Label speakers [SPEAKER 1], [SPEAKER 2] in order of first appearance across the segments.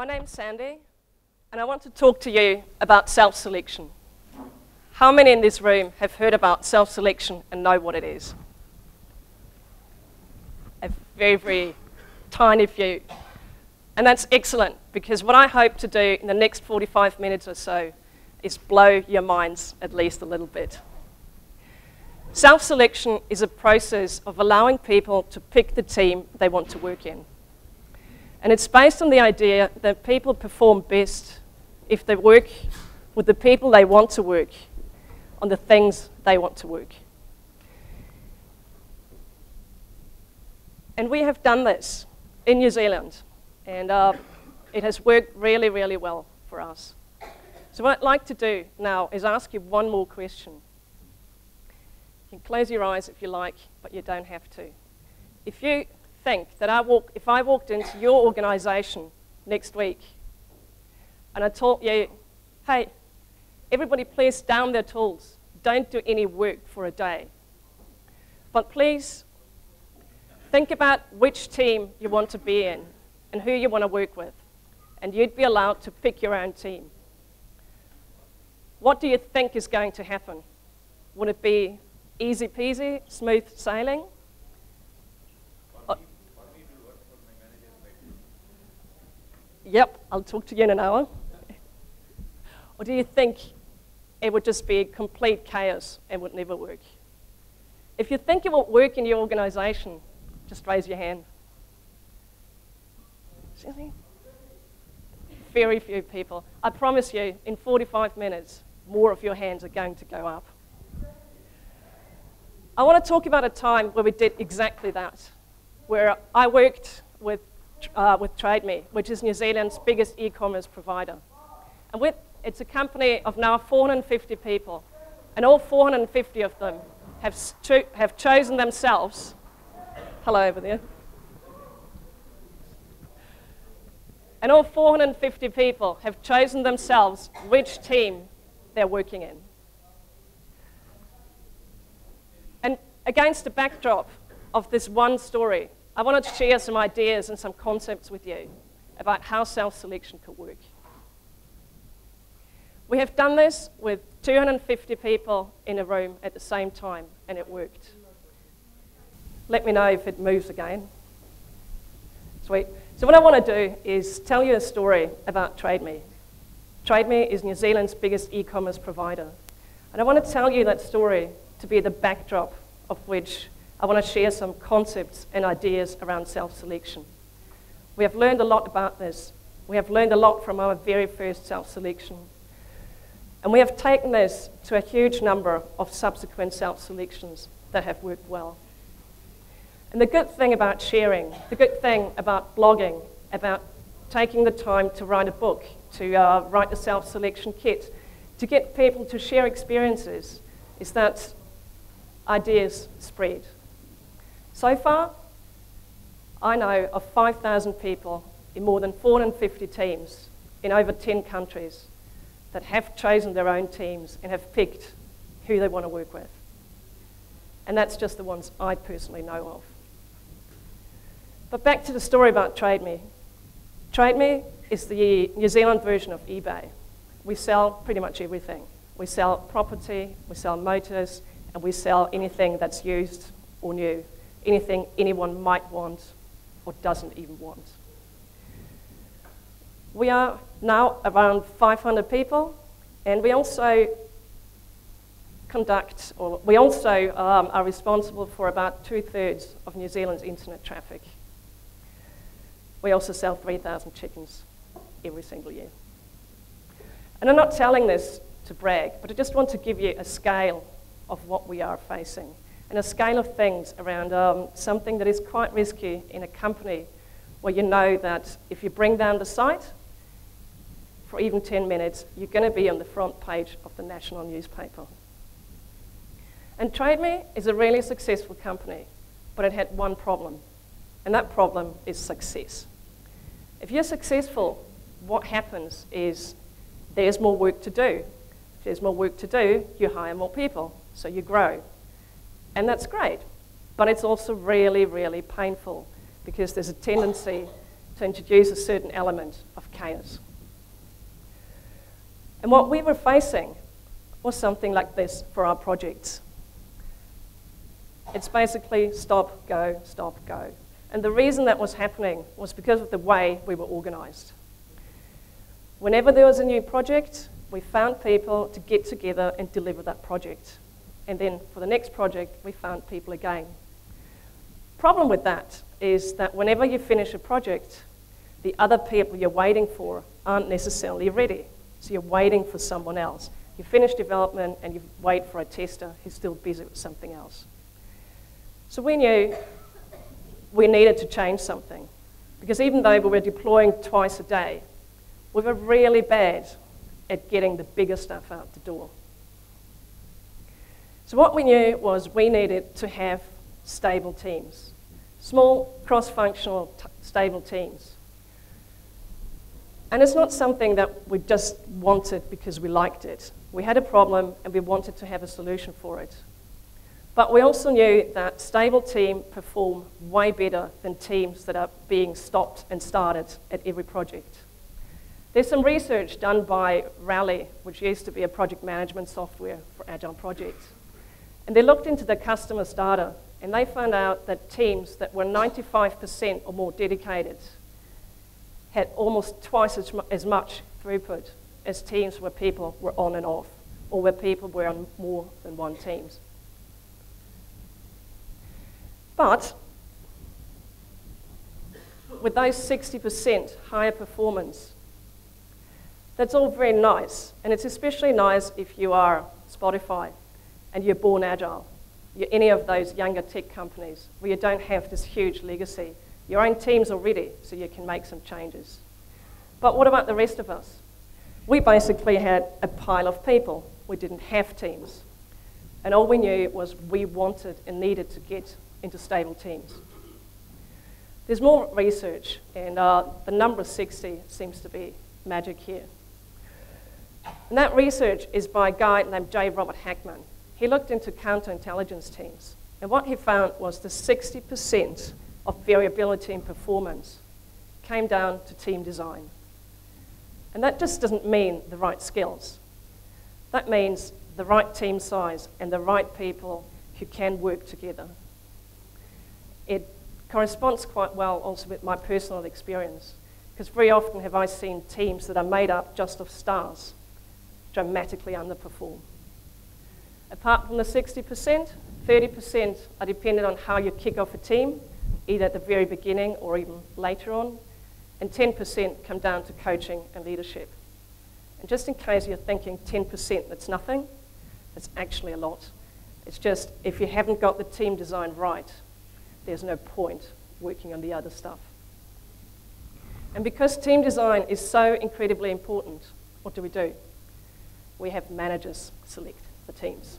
[SPEAKER 1] My name's Sandy, and I want to talk to you about self selection. How many in this room have heard about self selection and know what it is? A very, very tiny few. And that's excellent because what I hope to do in the next 45 minutes or so is blow your minds at least a little bit. Self selection is a process of allowing people to pick the team they want to work in. And it's based on the idea that people perform best if they work with the people they want to work on the things they want to work. And we have done this in New Zealand, and uh, it has worked really, really well for us. So, what I'd like to do now is ask you one more question. You can close your eyes if you like, but you don't have to. If you think that I walk, if I walked into your organization next week and I told you, hey, everybody please down their tools, don't do any work for a day. But please think about which team you want to be in and who you want to work with. And you'd be allowed to pick your own team. What do you think is going to happen? Would it be easy peasy, smooth sailing? Yep, I'll talk to you in an hour. or do you think it would just be complete chaos and would never work? If you think it won't work in your organization, just raise your hand. Very few people. I promise you, in 45 minutes, more of your hands are going to go up. I want to talk about a time where we did exactly that, where I worked with uh, with TradeMe, which is New Zealand's biggest e-commerce provider. And with, it's a company of now 450 people, and all 450 of them have, cho have chosen themselves. Hello over there. And all 450 people have chosen themselves which team they're working in. And against the backdrop of this one story, I wanted to share some ideas and some concepts with you about how self selection could work. We have done this with 250 people in a room at the same time, and it worked. Let me know if it moves again. Sweet. So, what I want to do is tell you a story about TradeMe. TradeMe is New Zealand's biggest e commerce provider. And I want to tell you that story to be the backdrop of which I want to share some concepts and ideas around self selection. We have learned a lot about this. We have learned a lot from our very first self selection. And we have taken this to a huge number of subsequent self selections that have worked well. And the good thing about sharing, the good thing about blogging, about taking the time to write a book, to uh, write a self selection kit, to get people to share experiences, is that ideas spread. So far, I know of 5,000 people in more than 450 teams in over 10 countries that have chosen their own teams and have picked who they want to work with. And that's just the ones I personally know of. But back to the story about TradeMe. TradeMe is the New Zealand version of eBay. We sell pretty much everything. We sell property, we sell motors, and we sell anything that's used or new anything anyone might want or doesn't even want. We are now around 500 people, and we also conduct, or we also um, are responsible for about two thirds of New Zealand's internet traffic. We also sell 3,000 chickens every single year. And I'm not telling this to brag, but I just want to give you a scale of what we are facing and a scale of things around um, something that is quite risky in a company where you know that if you bring down the site for even 10 minutes, you're going to be on the front page of the national newspaper. And TradeMe is a really successful company, but it had one problem, and that problem is success. If you're successful, what happens is there's more work to do. If there's more work to do, you hire more people, so you grow. And that's great. But it's also really, really painful because there's a tendency to introduce a certain element of chaos. And what we were facing was something like this for our projects. It's basically stop, go, stop, go. And the reason that was happening was because of the way we were organized. Whenever there was a new project, we found people to get together and deliver that project. And then for the next project, we found people again. Problem with that is that whenever you finish a project, the other people you're waiting for aren't necessarily ready. So you're waiting for someone else. You finish development and you wait for a tester who's still busy with something else. So we knew we needed to change something. Because even though we were deploying twice a day, we were really bad at getting the bigger stuff out the door. So what we knew was we needed to have stable teams, small cross-functional stable teams. And it's not something that we just wanted because we liked it. We had a problem and we wanted to have a solution for it. But we also knew that stable teams perform way better than teams that are being stopped and started at every project. There's some research done by Rally, which used to be a project management software for agile projects. And they looked into the customers' data and they found out that teams that were 95% or more dedicated had almost twice as, as much throughput as teams where people were on and off or where people were on more than one teams. But with those 60% higher performance, that's all very nice. And it's especially nice if you are Spotify and you're born agile. You're any of those younger tech companies where you don't have this huge legacy. Your own team's already, so you can make some changes. But what about the rest of us? We basically had a pile of people. We didn't have teams. And all we knew was we wanted and needed to get into stable teams. There's more research, and uh, the number 60 seems to be magic here. And that research is by a guy named J. Robert Hackman. He looked into counterintelligence teams, and what he found was the 60% of variability in performance came down to team design. And that just doesn't mean the right skills. That means the right team size and the right people who can work together. It corresponds quite well also with my personal experience, because very often have I seen teams that are made up just of stars dramatically underperform. Apart from the 60%, 30% are dependent on how you kick off a team, either at the very beginning or even later on, and 10% come down to coaching and leadership. And just in case you're thinking 10% that's nothing, it's actually a lot. It's just if you haven't got the team design right, there's no point working on the other stuff. And because team design is so incredibly important, what do we do? we have managers select the teams.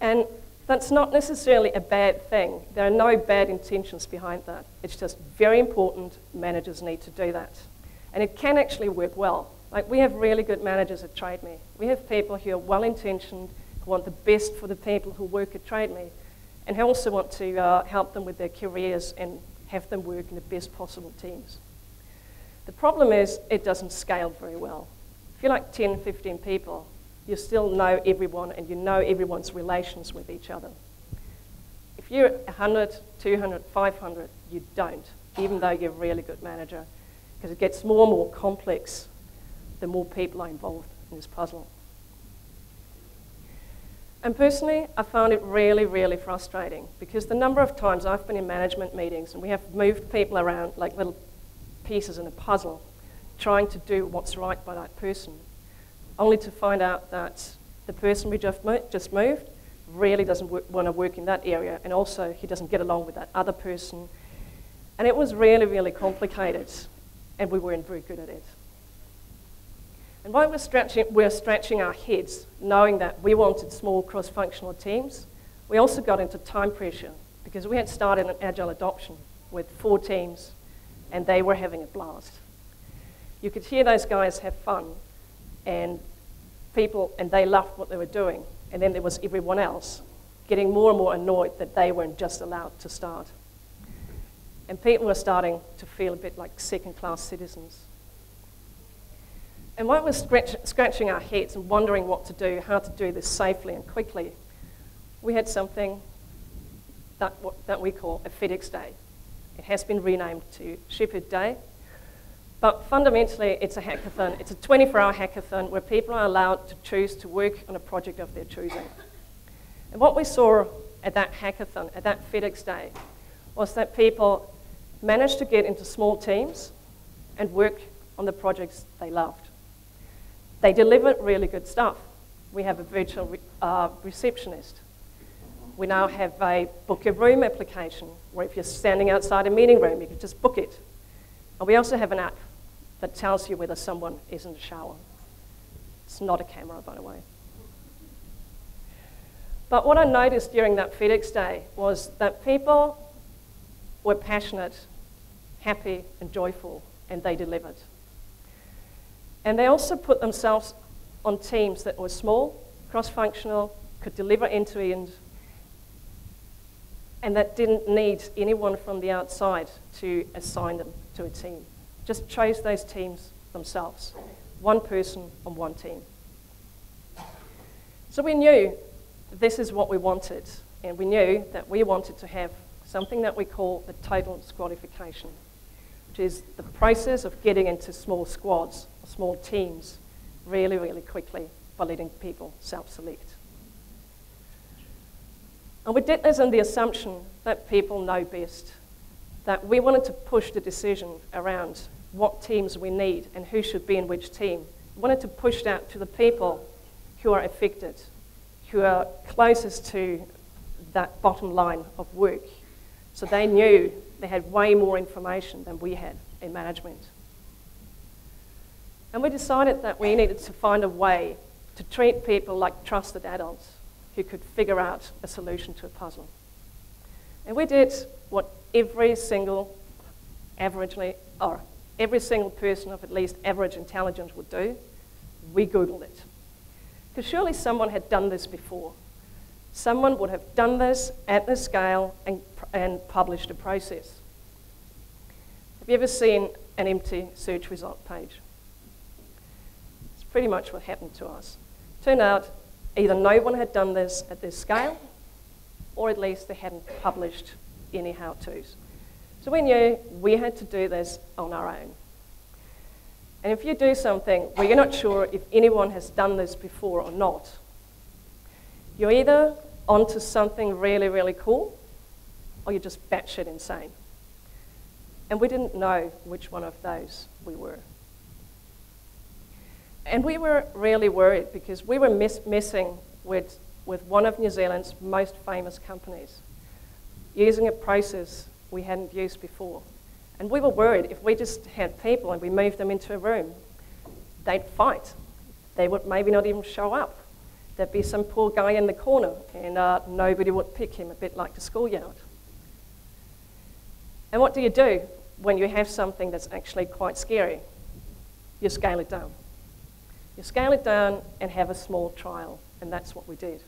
[SPEAKER 1] And that's not necessarily a bad thing. There are no bad intentions behind that. It's just very important managers need to do that. And it can actually work well. Like we have really good managers at TradeMe. We have people who are well intentioned, who want the best for the people who work at TradeMe, and who also want to uh, help them with their careers and have them work in the best possible teams. The problem is it doesn't scale very well. You're like 10, 15 people, you still know everyone and you know everyone's relations with each other. If you're 100, 200, 500, you don't, even though you're a really good manager, because it gets more and more complex the more people are involved in this puzzle. And personally, I found it really, really frustrating because the number of times I've been in management meetings and we have moved people around like little pieces in a puzzle, trying to do what's right by that person, only to find out that the person we just, mo- just moved really doesn't want to work in that area, and also he doesn't get along with that other person. And it was really, really complicated, and we weren't very good at it. And while we're stretching, we're stretching our heads, knowing that we wanted small cross functional teams, we also got into time pressure because we had started an agile adoption with four teams and they were having a blast. You could hear those guys have fun, and people, and they loved what they were doing. And then there was everyone else getting more and more annoyed that they weren't just allowed to start And people were starting to feel a bit like second class citizens. And while we're scratch, scratching our heads and wondering what to do, how to do this safely and quickly, we had something that, that we call a FedEx Day. It has been renamed to ShipIt Day. But fundamentally, it's a hackathon. It's a 24 hour hackathon where people are allowed to choose to work on a project of their choosing. And what we saw at that hackathon, at that FedEx Day, was that people managed to get into small teams and work on the projects they loved. They delivered really good stuff. We have a virtual re- uh, receptionist. We now have a book a room application where if you're standing outside a meeting room, you can just book it. And we also have an app that tells you whether someone is in the shower. It's not a camera, by the way. But what I noticed during that FedEx day was that people were passionate, happy, and joyful, and they delivered. And they also put themselves on teams that were small, cross functional, could deliver end to end, and that didn't need anyone from the outside to assign them to a team just chose those teams themselves. One person on one team. So we knew this is what we wanted, and we knew that we wanted to have something that we call the total squadification, which is the process of getting into small squads, or small teams, really, really quickly by letting people self select. And we did this on the assumption that people know best, that we wanted to push the decision around what teams we need and who should be in which team. We wanted to push that to the people who are affected, who are closest to that bottom line of work. So they knew they had way more information than we had in management. And we decided that we needed to find a way to treat people like trusted adults who could figure out a solution to a puzzle. And we did what every single averagely, or every single person of at least average intelligence would do, we Googled it. Because surely someone had done this before. Someone would have done this at this scale and, and published a process. Have you ever seen an empty search result page? It's pretty much what happened to us. Turned out either no one had done this at this scale, or at least they hadn't published any how-tos. So we knew we had to do this on our own. And if you do something where you're not sure if anyone has done this before or not, you're either onto something really, really cool, or you're just batshit insane. And we didn't know which one of those we were. And we were really worried because we were messing with, with one of New Zealand's most famous companies, using a process we hadn't used before. And we were worried if we just had people and we moved them into a room, they'd fight. They would maybe not even show up. There'd be some poor guy in the corner and uh, nobody would pick him, a bit like the schoolyard. And what do you do when you have something that's actually quite scary? You scale it down. You scale it down and have a small trial, and that's what we did.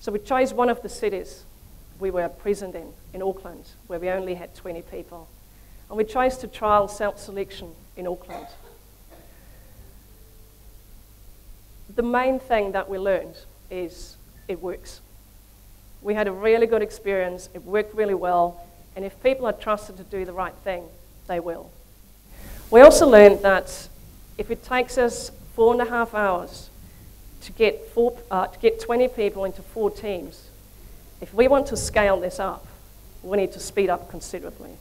[SPEAKER 1] So we chose one of the cities we were present in, in Auckland, where we only had 20 people. And we chose to trial self selection in Auckland. The main thing that we learned is it works. We had a really good experience, it worked really well, and if people are trusted to do the right thing, they will. We also learned that if it takes us four and a half hours to get, four, uh, to get 20 people into four teams, if we want to scale this up, we need to speed up considerably.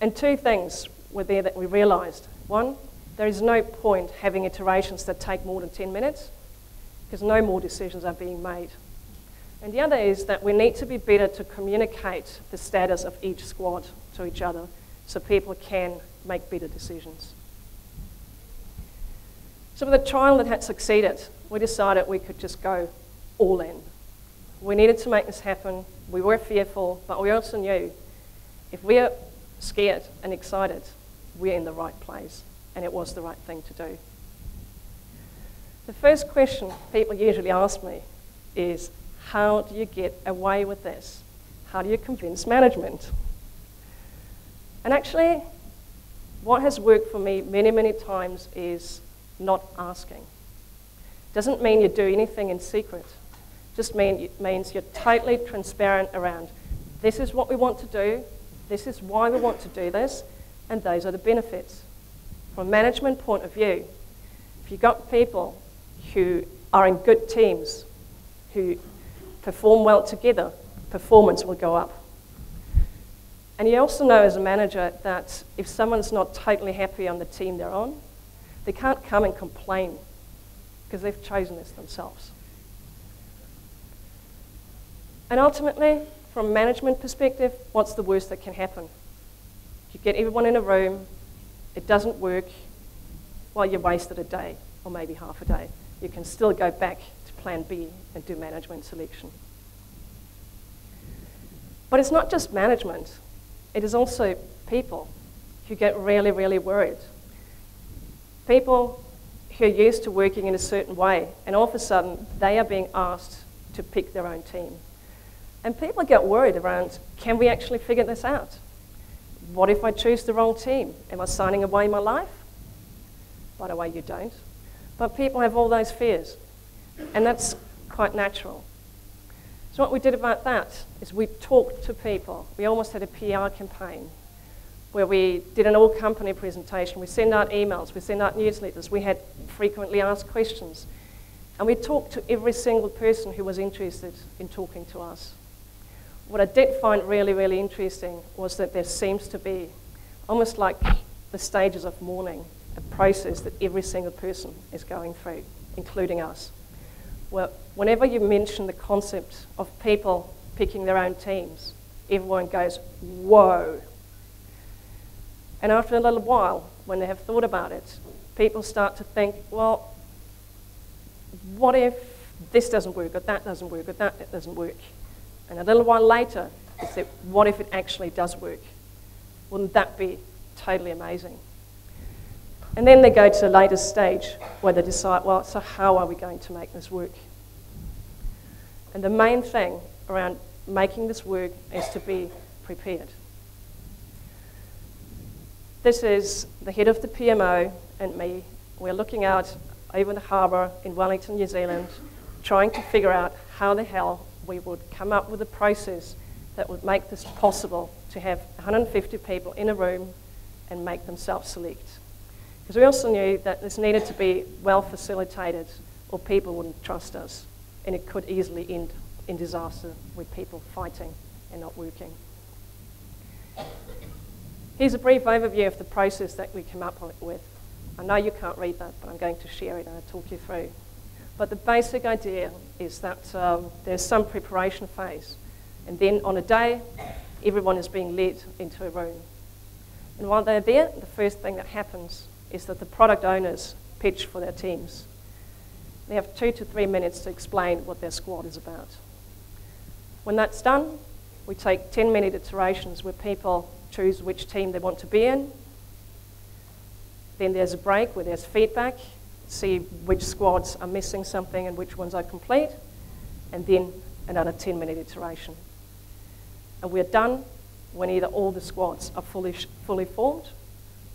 [SPEAKER 1] And two things were there that we realized. One, there is no point having iterations that take more than 10 minutes because no more decisions are being made. And the other is that we need to be better to communicate the status of each squad to each other so people can make better decisions. So, with a trial that had succeeded, we decided we could just go all in. We needed to make this happen. We were fearful, but we also knew if we're scared and excited, we're in the right place, and it was the right thing to do. The first question people usually ask me is How do you get away with this? how do you convince management? And actually, what has worked for me many, many times is not asking. Doesn't mean you do anything in secret. Just mean, means you're totally transparent around this is what we want to do, this is why we want to do this, and those are the benefits. From a management point of view, if you've got people who are in good teams, who perform well together, performance will go up. And you also know as a manager that if someone's not totally happy on the team they're on, they can't come and complain because they've chosen this themselves. And ultimately, from a management perspective, what's the worst that can happen? You get everyone in a room, it doesn't work, well, you wasted a day or maybe half a day. You can still go back to plan B and do management selection. But it's not just management, it is also people who get really, really worried. People who are used to working in a certain way, and all of a sudden they are being asked to pick their own team. And people get worried around can we actually figure this out? What if I choose the wrong team? Am I signing away my life? By the way, you don't. But people have all those fears, and that's quite natural. So, what we did about that is we talked to people. We almost had a PR campaign where we did an all company presentation. We sent out emails, we sent out newsletters, we had frequently asked questions. And we talked to every single person who was interested in talking to us. What I did find really, really interesting was that there seems to be almost like the stages of mourning, a process that every single person is going through, including us. Well, whenever you mention the concept of people picking their own teams, everyone goes, whoa, and after a little while, when they have thought about it, people start to think, well, what if this doesn't work, or that doesn't work, or that doesn't work? And a little while later, they said, what if it actually does work? Wouldn't that be totally amazing? And then they go to the latest stage where they decide, well, so how are we going to make this work? And the main thing around making this work is to be prepared. This is the head of the PMO and me. We're looking out over the harbour in Wellington, New Zealand, trying to figure out how the hell we would come up with a process that would make this possible to have 150 people in a room and make themselves select. Because we also knew that this needed to be well facilitated or people wouldn't trust us and it could easily end in disaster with people fighting and not working. Here's a brief overview of the process that we came up with. I know you can't read that, but I'm going to share it and I'll talk you through. But the basic idea is that um, there's some preparation phase. And then on a day, everyone is being led into a room. And while they're there, the first thing that happens is that the product owners pitch for their teams. They have two to three minutes to explain what their squad is about. When that's done, we take 10 minute iterations where people choose which team they want to be in. Then there's a break where there's feedback, see which squads are missing something and which ones are complete, and then another 10 minute iteration. And we're done when either all the squads are fully, fully formed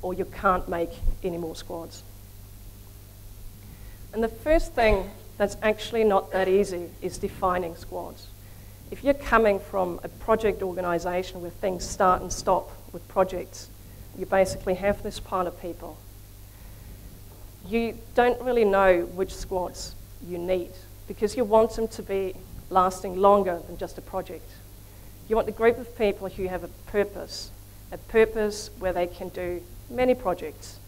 [SPEAKER 1] or you can't make any more squads. And the first thing that's actually not that easy is defining squads if you're coming from a project organisation where things start and stop with projects, you basically have this pile of people. You don't really know which squads you need because you want them to be lasting longer than just a project. You want a group of people who have a purpose, a purpose where they can do many projects.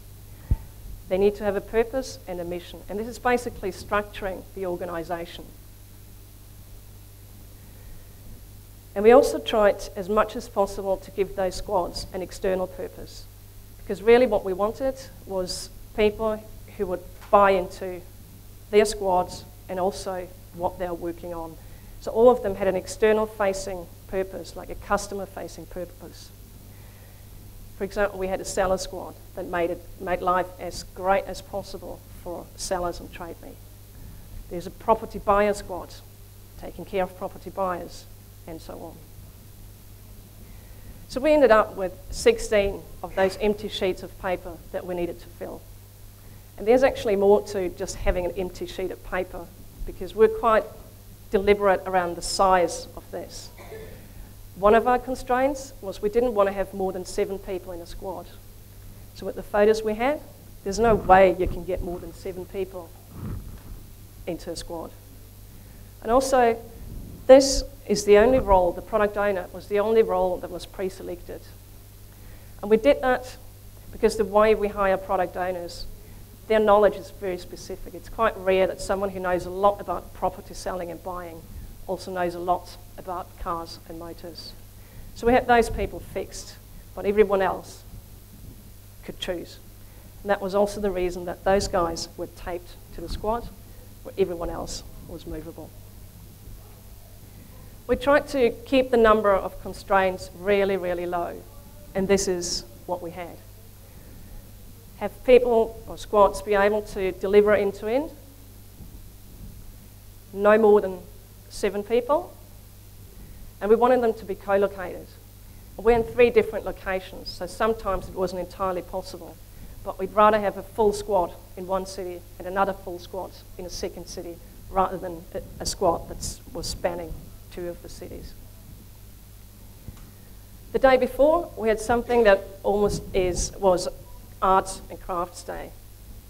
[SPEAKER 1] They need to have a purpose and a mission, and this is basically structuring the organisation. And we also tried as much as possible to give those squads an external purpose. Because really what we wanted was people who would buy into their squads and also what they're working on. So all of them had an external facing purpose, like a customer facing purpose. For example, we had a seller squad that made, it, made life as great as possible for sellers and Trade Me. There's a property buyer squad taking care of property buyers and so on. So we ended up with 16 of those empty sheets of paper that we needed to fill. And there's actually more to just having an empty sheet of paper because we're quite deliberate around the size of this. One of our constraints was we didn't want to have more than seven people in a squad. So with the photos we had, there's no way you can get more than seven people into a squad. And also, this is the only role, the product owner was the only role that was pre-selected. And we did that because the way we hire product owners, their knowledge is very specific. It's quite rare that someone who knows a lot about property selling and buying also knows a lot about cars and motors. So we had those people fixed, but everyone else could choose. And that was also the reason that those guys were taped to the squad, where everyone else was movable. We tried to keep the number of constraints really, really low, and this is what we had. Have people or squads be able to deliver end to end, no more than seven people, and we wanted them to be co-located. We're in three different locations, so sometimes it wasn't entirely possible, but we'd rather have a full squad in one city and another full squad in a second city rather than a squad that was spanning two of the cities. The day before, we had something that almost is, was Arts and Crafts Day,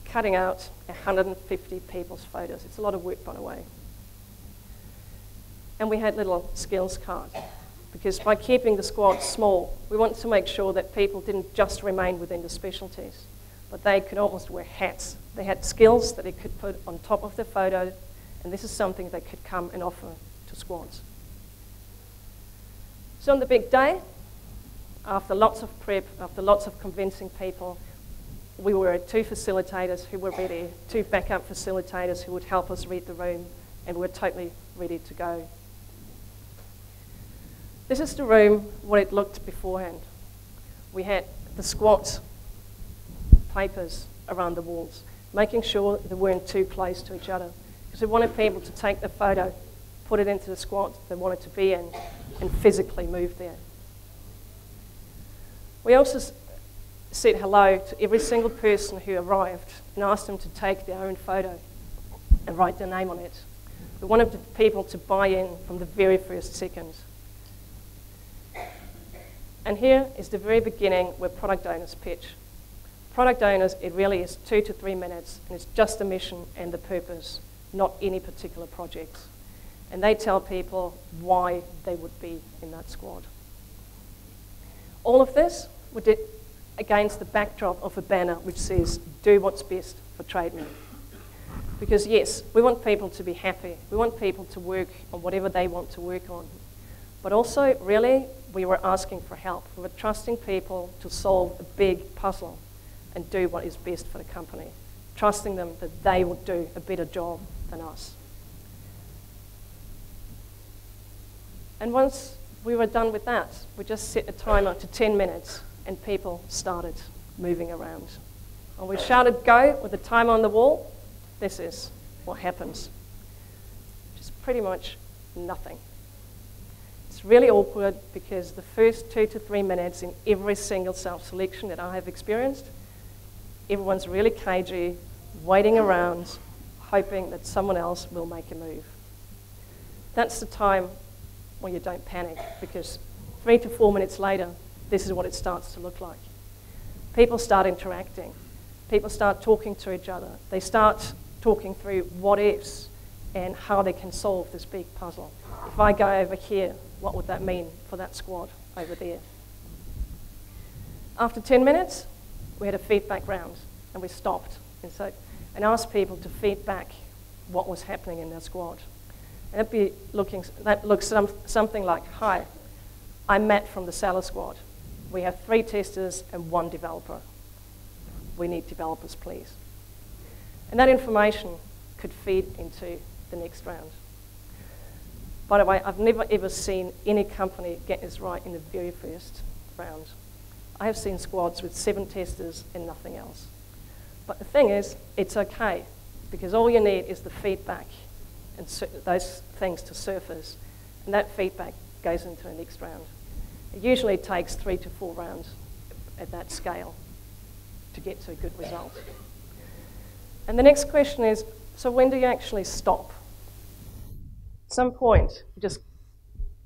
[SPEAKER 1] cutting out 150 people's photos. It's a lot of work, by the way. And we had little skills cards, because by keeping the squad small, we wanted to make sure that people didn't just remain within the specialties, but they could almost wear hats. They had skills that they could put on top of their photo, and this is something they could come and offer to squads. So on the big day, after lots of prep, after lots of convincing people, we were two facilitators who were ready, two backup facilitators who would help us read the room, and we're totally ready to go. This is the room, what it looked beforehand. We had the squad papers around the walls, making sure they weren't too close to each other. Because we wanted people to take the photo, put it into the squad they wanted to be in, and physically move there. We also said hello to every single person who arrived and asked them to take their own photo and write their name on it. We wanted the people to buy in from the very first second. And here is the very beginning where product owners pitch. Product owners, it really is two to three minutes, and it's just the mission and the purpose, not any particular projects and they tell people why they would be in that squad. All of this we did against the backdrop of a banner which says, do what's best for Trade Me. Because yes, we want people to be happy. We want people to work on whatever they want to work on. But also, really, we were asking for help. We were trusting people to solve a big puzzle and do what is best for the company, trusting them that they would do a better job than us. And once we were done with that, we just set a timer to 10 minutes and people started moving around. And we shouted go with the timer on the wall. This is what happens. Just pretty much nothing. It's really awkward because the first two to three minutes in every single self-selection that I have experienced, everyone's really cagey, waiting around, hoping that someone else will make a move. That's the time when you don't panic because three to four minutes later, this is what it starts to look like. People start interacting. People start talking to each other. They start talking through what ifs and how they can solve this big puzzle. If I go over here, what would that mean for that squad over there? After 10 minutes, we had a feedback round and we stopped and, so, and asked people to feedback what was happening in their squad. That'd be looking, that looks some, something like, hi, I'm Matt from the Seller Squad. We have three testers and one developer. We need developers, please. And that information could feed into the next round. By the way, I've never ever seen any company get this right in the very first round. I have seen squads with seven testers and nothing else. But the thing is, it's okay, because all you need is the feedback and those things to surface. And that feedback goes into the next round. It usually takes three to four rounds at that scale to get to a good result. And the next question is so when do you actually stop? At some point, you just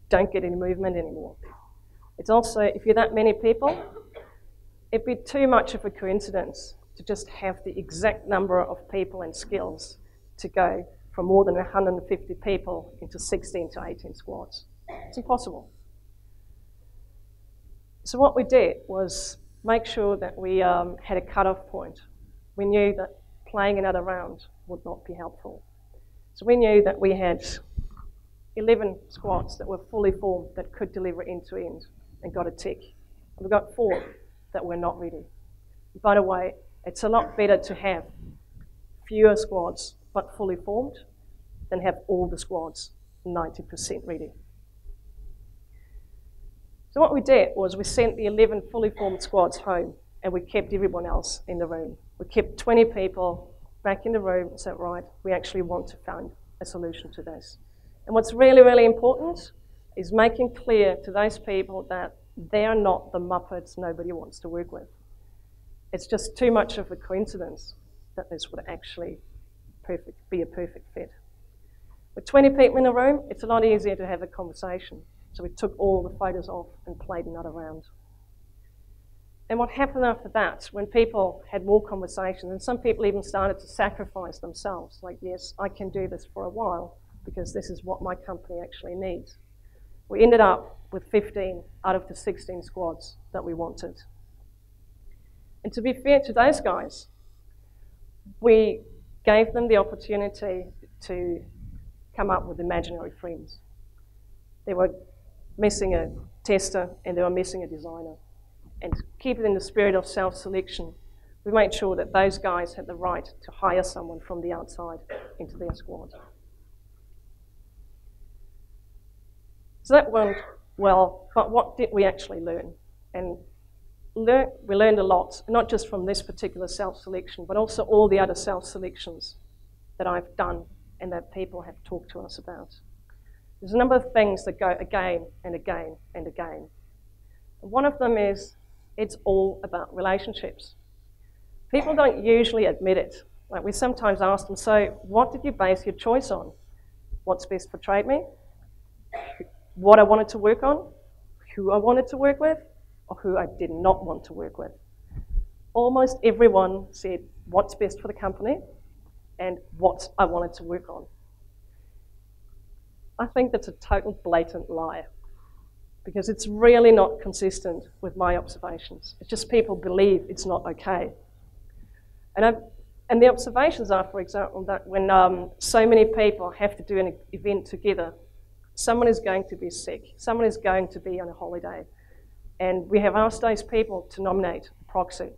[SPEAKER 1] don't get any movement anymore. It's also, if you're that many people, it'd be too much of a coincidence to just have the exact number of people and skills to go from more than 150 people into 16 to 18 squads. It's impossible. So what we did was make sure that we um, had a cut-off point. We knew that playing another round would not be helpful. So we knew that we had 11 squads that were fully formed that could deliver end to end and got a tick. And we got four that were not ready. By the way, it's a lot better to have fewer squads but fully formed than have all the squads 90% ready. So what we did was we sent the 11 fully formed squads home and we kept everyone else in the room. We kept 20 people back in the room and said, right, we actually want to find a solution to this. And what's really, really important is making clear to those people that they are not the Muppets nobody wants to work with. It's just too much of a coincidence that this would actually perfect, be a perfect fit. With 20 people in a room, it's a lot easier to have a conversation. So we took all the photos off and played another round. And what happened after that, when people had more conversations, and some people even started to sacrifice themselves, like, yes, I can do this for a while because this is what my company actually needs. We ended up with 15 out of the 16 squads that we wanted. And to be fair to those guys, we gave them the opportunity to come up with imaginary friends. They were missing a tester and they were missing a designer. And to keep it in the spirit of self selection, we made sure that those guys had the right to hire someone from the outside into their squad. So that went well, but what did we actually learn? And we learned a lot, not just from this particular self selection, but also all the other self selections that I've done and that people have talked to us about. There's a number of things that go again and again and again. One of them is it's all about relationships. People don't usually admit it. Like we sometimes ask them, so what did you base your choice on? What's best for Trade Me? What I wanted to work on? Who I wanted to work with? Or who I did not want to work with? Almost everyone said what's best for the company and what I wanted to work on. I think that's a total blatant lie because it's really not consistent with my observations. It's just people believe it's not okay. And, i and the observations are, for example, that when um, so many people have to do an event together, someone is going to be sick, someone is going to be on a holiday, and we have asked those people to nominate a proxy.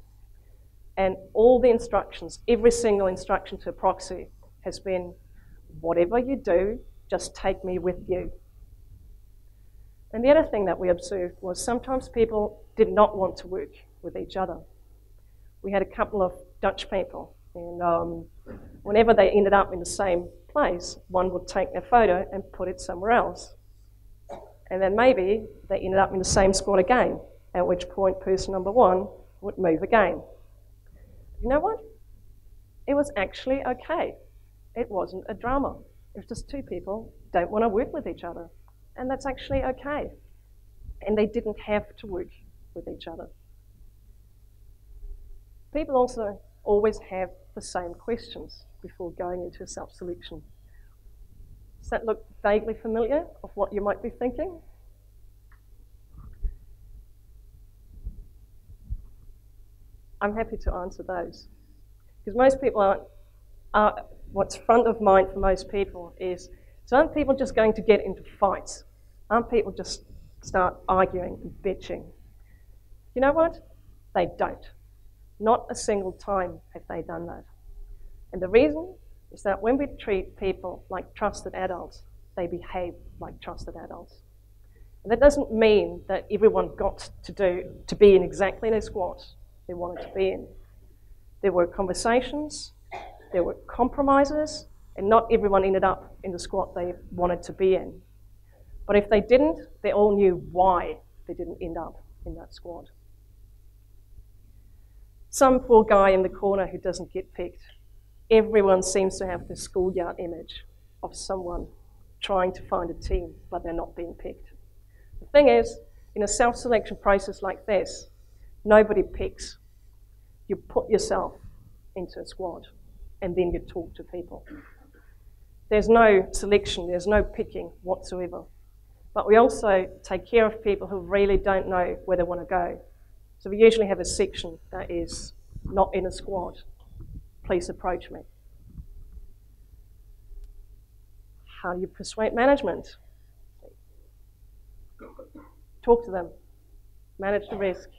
[SPEAKER 1] And all the instructions, every single instruction to a proxy has been whatever you do, just take me with you. And the other thing that we observed was sometimes people did not want to work with each other. We had a couple of Dutch people, and um, whenever they ended up in the same place, one would take their photo and put it somewhere else. And then maybe they ended up in the same spot again, at which point person number one would move again. You know what? It was actually okay. It wasn't a drama. If just two people don't want to work with each other. And that's actually okay. And they didn't have to work with each other. People also always have the same questions before going into a self selection. Does that look vaguely familiar of what you might be thinking? I'm happy to answer those. Because most people aren't, are, what's front of mind for most people is so aren't people just going to get into fights? Aren't people just start arguing and bitching? You know what? They don't. Not a single time have they done that. And the reason is that when we treat people like trusted adults, they behave like trusted adults. And that doesn't mean that everyone got to do to be in exactly the squad they wanted to be in. There were conversations, there were compromises, and not everyone ended up in the squad they wanted to be in. But if they didn't, they all knew why they didn't end up in that squad. Some poor guy in the corner who doesn't get picked. Everyone seems to have the schoolyard image of someone trying to find a team, but they're not being picked. The thing is, in a self selection process like this, nobody picks. You put yourself into a squad and then you talk to people. There's no selection, there's no picking whatsoever. But we also take care of people who really don't know where they want to go. So we usually have a section that is not in a squad. Please approach me. How do you persuade management? Talk to them, manage the risk,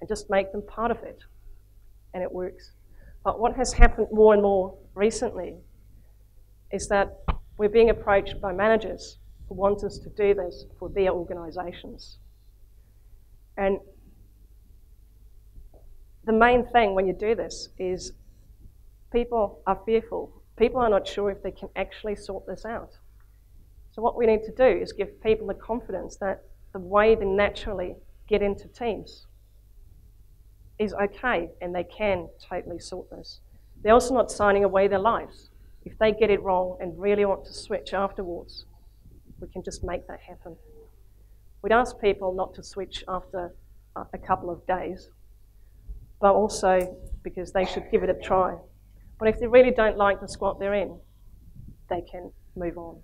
[SPEAKER 1] and just make them part of it. And it works. But what has happened more and more recently is that we're being approached by managers who want us to do this for their organizations. And the main thing when you do this is people are fearful. People are not sure if they can actually sort this out. So, what we need to do is give people the confidence that the way they naturally get into teams is okay and they can totally sort this. They're also not signing away their lives. If they get it wrong and really want to switch afterwards, we can just make that happen. We'd ask people not to switch after uh, a couple of days, but also because they should give it a try. But if they really don't like the squad they're in, they can move on.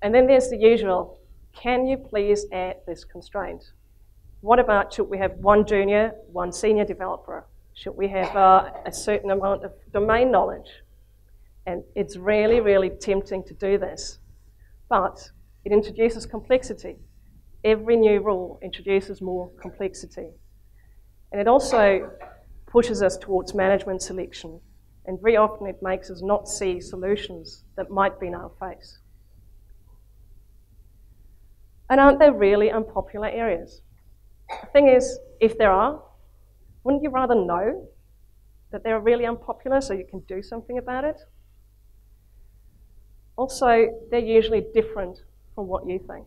[SPEAKER 1] And then there's the usual can you please add this constraint? What about should we have one junior, one senior developer? Should we have uh, a certain amount of domain knowledge? And it's really, really tempting to do this. But it introduces complexity. Every new rule introduces more complexity. And it also pushes us towards management selection. And very often it makes us not see solutions that might be in our face. And aren't there really unpopular areas? The thing is, if there are, wouldn't you rather know that they're really unpopular so you can do something about it? Also, they're usually different from what you think.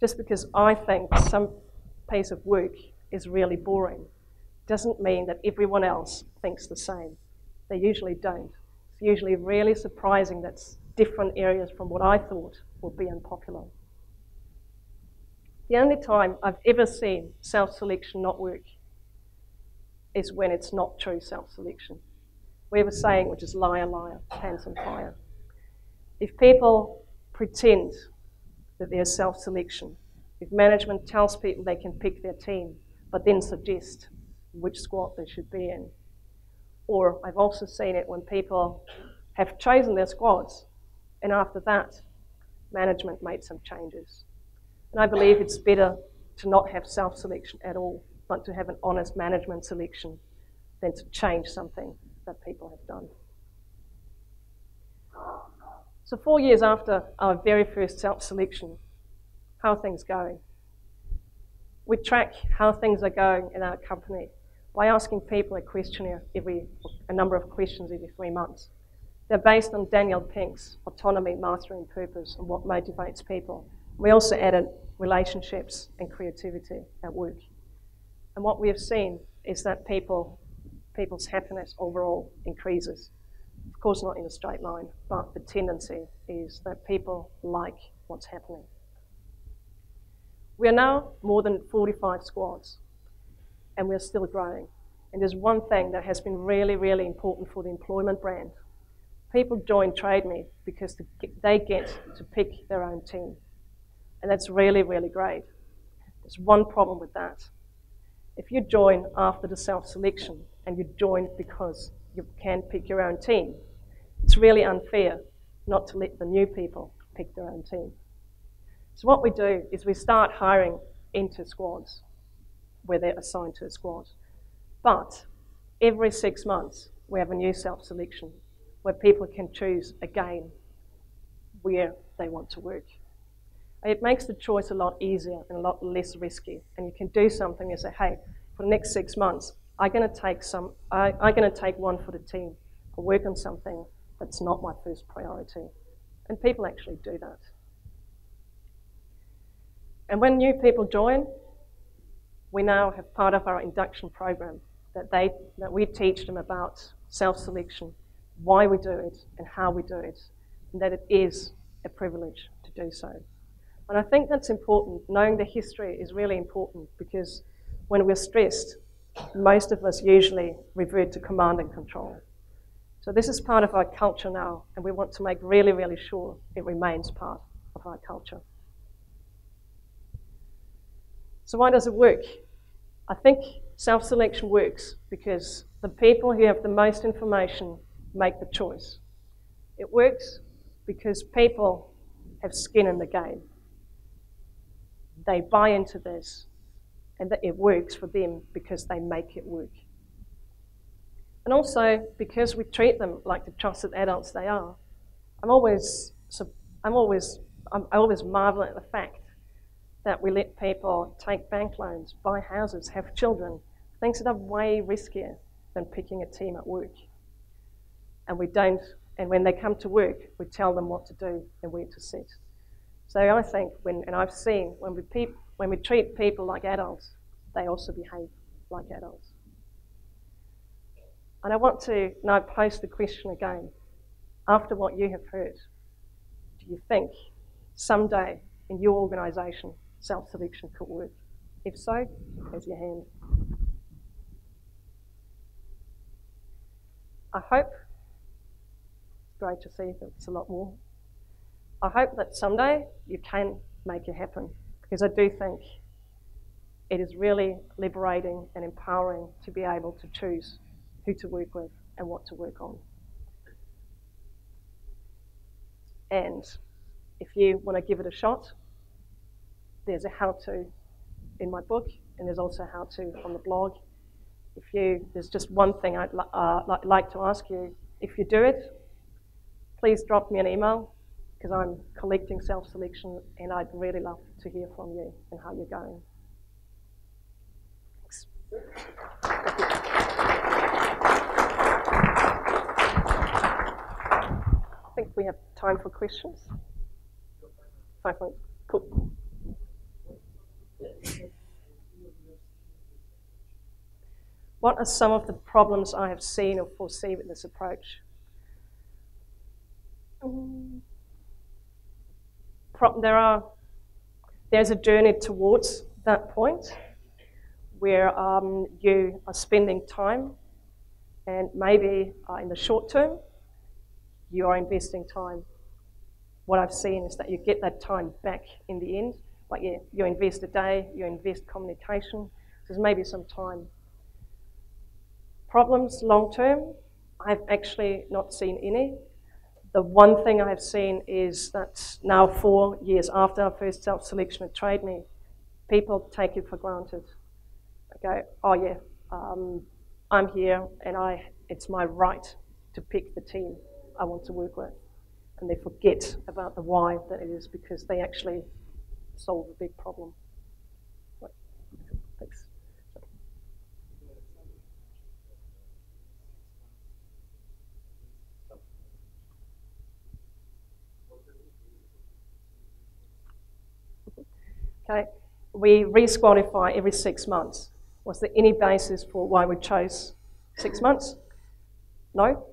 [SPEAKER 1] Just because I think some piece of work is really boring doesn't mean that everyone else thinks the same. They usually don't. It's usually really surprising that different areas from what I thought would be unpopular. The only time I've ever seen self selection not work is when it's not true self selection. We have a saying which is liar, liar, pants on fire. If people pretend that there's self selection, if management tells people they can pick their team, but then suggest which squad they should be in, or I've also seen it when people have chosen their squads, and after that, management made some changes. And I believe it's better to not have self selection at all, but to have an honest management selection than to change something that people have done. So, four years after our very first self selection, how are things going? We track how things are going in our company by asking people a questionnaire every, a number of questions every three months. They're based on Daniel Pink's autonomy, mastery, and purpose, and what motivates people. We also added relationships and creativity at work. And what we have seen is that people, people's happiness overall increases. Of course, not in a straight line, but the tendency is that people like what's happening. We are now more than 45 squads, and we're still growing. And there's one thing that has been really, really important for the employment brand. People join Trade Me because they get to pick their own team. And that's really, really great. There's one problem with that. If you join after the self selection and you join because you can pick your own team, it's really unfair not to let the new people pick their own team. So, what we do is we start hiring into squads where they're assigned to a squad. But every six months, we have a new self selection where people can choose again where they want to work. It makes the choice a lot easier and a lot less risky. And you can do something and say, hey, for the next six months, I'm going to take some. I, I'm going to take one for the team or work on something that's not my first priority. And people actually do that. And when new people join, we now have part of our induction program that, they, that we teach them about self-selection, why we do it and how we do it, and that it is a privilege to do so. And I think that's important. Knowing the history is really important because when we're stressed, most of us usually revert to command and control. So this is part of our culture now, and we want to make really, really sure it remains part of our culture. So why does it work? I think self-selection works because the people who have the most information make the choice. It works because people have skin in the game. They buy into this and that it works for them because they make it work. And also because we treat them like the trusted adults they are. I'm always, I'm always, I'm, always marvel at the fact that we let people take bank loans, buy houses, have children, things that are way riskier than picking a team at work. And we don't, and when they come to work, we tell them what to do and where to sit. So I think when, and I've seen when we, pe- when we treat people like adults, they also behave like adults. And I want to now pose the question again. After what you have heard, do you think someday in your organisation self selection could work? If so, raise your hand. I hope, it's great to see that it's a lot more. I hope that someday you can make it happen because I do think it is really liberating and empowering to be able to choose who to work with and what to work on. And if you want to give it a shot, there's a how to in my book, and there's also how to on the blog. If you, there's just one thing I'd uh, like to ask you. If you do it, please drop me an email because I'm collecting self selection and I'd really love to hear from you and how you're going. Thanks. I think we have time for questions. Five minutes. Cool. What are some of the problems I have seen or foresee with this approach? Um, There are, there's a journey towards that point where um, you are spending time and maybe uh, in the short term you are investing time. What I've seen is that you get that time back in the end. Like yeah, you invest a day, you invest communication. There's maybe some time Problems long term, I've actually not seen any. The one thing I've seen is that now, four years after our first self selection at Trade Me, people take it for granted. They go, oh, yeah, um, I'm here and I, it's my right to pick the team I want to work with. And they forget about the why that it is because they actually solve a big problem. Thanks. Okay, we re-squadify every six months. Was there any basis for why we chose six months? No.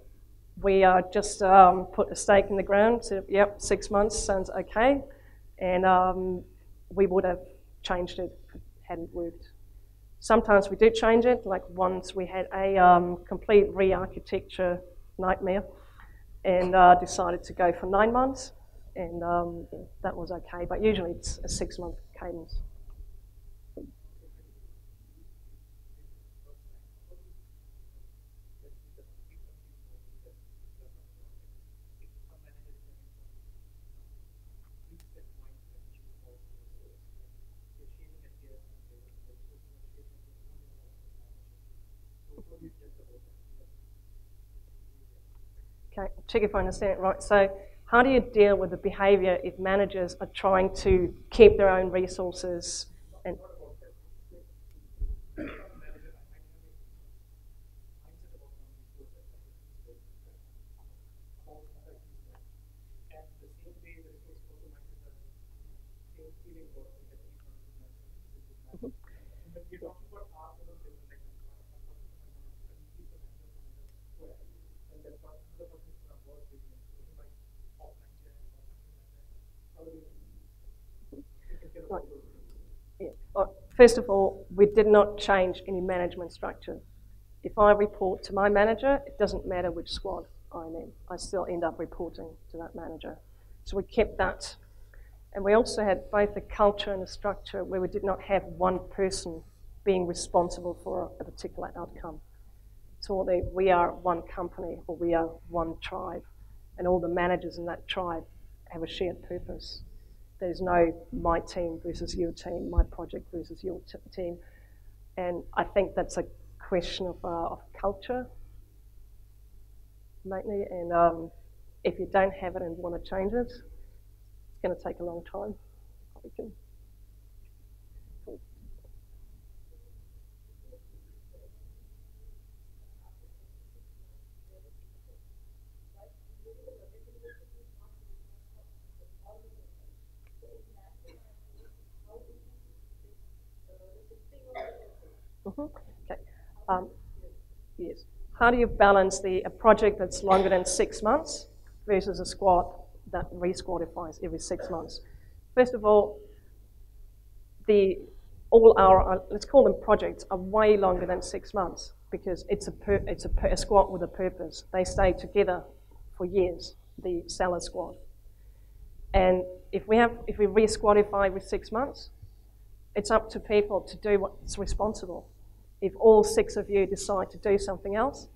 [SPEAKER 1] We uh, just um, put a stake in the ground, said, yep, six months sounds okay, and um, we would have changed it if it hadn't worked. Sometimes we do change it, like once we had a um, complete re-architecture nightmare and uh, decided to go for nine months, and um, that was okay, but usually it's a six-month Okay, check if I understand it right. So how do you deal with the behavior if managers are trying to keep their own resources and Mhm.
[SPEAKER 2] But you're talking about our level business, like when you keep the manager manager square, and then for another person is gonna work with you, so he might offline check or something like that. How do you take care of
[SPEAKER 1] Right.
[SPEAKER 2] all those?
[SPEAKER 1] Yeah. Well, first of all, we did not change any management structure. If I report to my manager, it doesn't matter which squad I'm in. I still end up reporting to that manager. So we kept that. And we also had both a culture and a structure where we did not have one person being responsible for a particular outcome. So we are one company or we are one tribe, and all the managers in that tribe have a shared purpose. There's no my team versus your team, my project versus your team. And I think that's a question of, uh, of culture, mainly. And um, if you don't have it and want to change it, it's going to take a long time. We can. Mhm. Okay. Um, yes. How do you balance the a project that's longer than six months versus a squad that re-squadifies every six months? First of all, the all our uh, let's call them projects are way longer than six months because it's a per, it's a, per, a with a purpose. They stay together for years. The seller squad. And if we have if we re-squadify every six months, it's up to people to do what's responsible. If all six of you decide to do something else,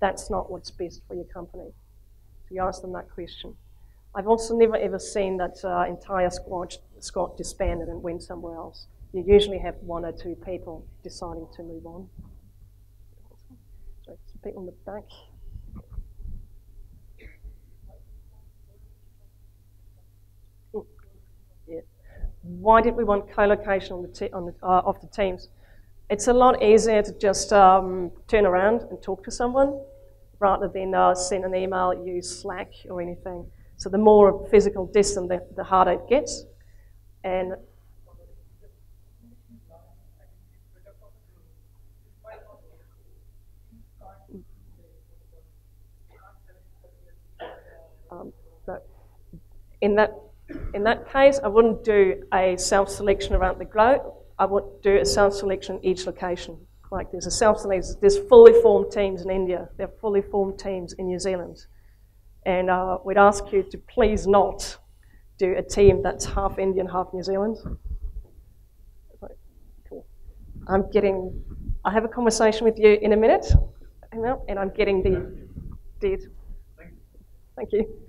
[SPEAKER 1] that's not what's best for your company. So you ask them that question. I've also never ever seen that uh, entire squad, squad disbanded and went somewhere else. You usually have one or two people deciding to move on. Sorry, some people in the back. Why did we want co-location on the on the, uh, of the teams? It's a lot easier to just um, turn around and talk to someone rather than uh, send an email, use Slack or anything. So the more physical distance, the, the harder it gets. And um, in that in that case, I wouldn't do a self-selection around the globe. I would do a self-selection each location. Like there's a self-selection, there's fully formed teams in India, there are fully formed teams in New Zealand. And uh, we'd ask you to please not do a team that's half Indian, half New Zealand. Cool. I'm getting, I have a conversation with you in a minute, and I'm getting the dead. Thank you.